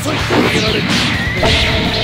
遅い。逃げられる